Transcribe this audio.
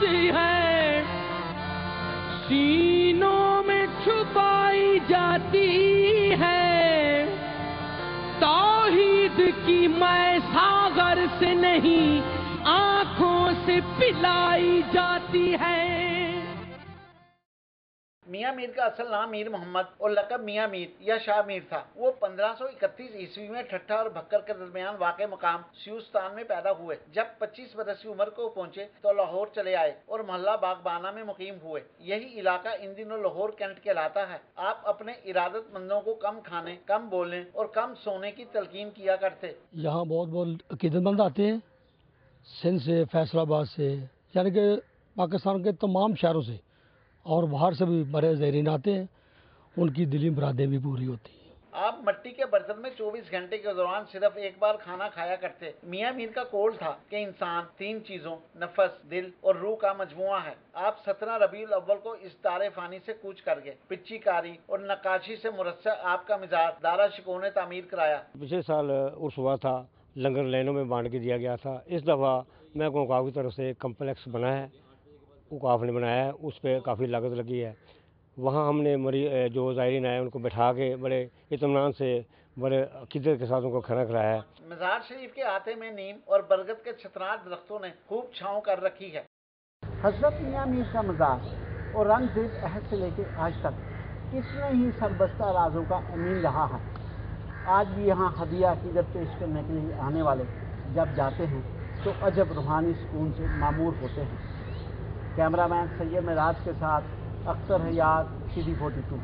سی ہے۔ سینوں میں چھپائی جاتی ہے۔ توحید کی میں ساغر سے نہیں، آنکھوں سے پلائی جاتی ہے۔ میاں میر کا اصل نام میر محمد اور لقب میاں میر یا شاہ میر تھا۔ وہ پندرہ سو اکتیس عیسوی میں ٹھٹھا اور بھکر کے درمیان واقع مقام سیوستان میں پیدا ہوئے۔ جب پچیس برس کی عمر کو پہنچے تو لاہور چلے آئے اور محلہ باغبانہ میں مقیم ہوئے۔ یہی علاقہ ان دنوں لاہور کینٹ کہلاتا ہے۔ آپ اپنے ارادت مندوں کو کم کھانے، کم بولنے اور کم سونے کی تلقین کیا کرتے۔ یہاں بہت بہت عقیدت مند آتے ہیں، سندھ سے، فیصل آباد سے یعنی کہ پاکستان کے تمام شہروں سے۔ اور باہر سے بھی بڑے زہرین آتے ہیں ان کی دلی مرادیں بھی پوری ہوتی ہیں۔ آپ مٹی کے برتن میں چوبیس گھنٹے کے دوران صرف ایک بار کھانا کھایا کرتے میاں میر کا کول تھا کہ انسان تین چیزوں نفس دل اور روح کا مجموعہ ہے۔ آپ سترہ ربیع الاول کو اس دار فانی سے کوچ کر گئے۔ پچی کاری اور نقاشی سے مرسع آپ کا مزاج دارا شکو نے تعمیر کرایا۔ پچھلے سال اس ہوا تھا لنگر لینوں میں بانٹ کے دیا گیا تھا۔ اس دفعہ میں کوکاؤ کی طرف سے کمپلیکس بنا ہے۔ اوقاف نے بنایا ہے اس پہ کافی لاگت لگی ہے۔ وہاں ہم نے مری جو زائرین آئے ان کو بٹھا کے بڑے اطمینان سے بڑے عقیدت کے ساتھ ان کو کھانا کھلایا ہے۔ مزار شریف کے آتے میں نیم اور برگت کے چھتنار درختوں نے خوب چھاؤں کر رکھی ہے۔ حضرت میاں میر کا مزار اور رنگ زیب عہد سے لے کے آج تک کتنے میں ہی سربستہ رازوں کا امین رہا ہے۔ آج بھی یہاں ہدیہ عقیدت پیش کرنے کے لیے آنے والے جب جاتے ہیں تو عجب روحانی سکون سے معمور ہوتے ہیں۔ کیمرہ مین سید معراج کے ساتھ اختر حیات سی ڈی فورٹی ٹو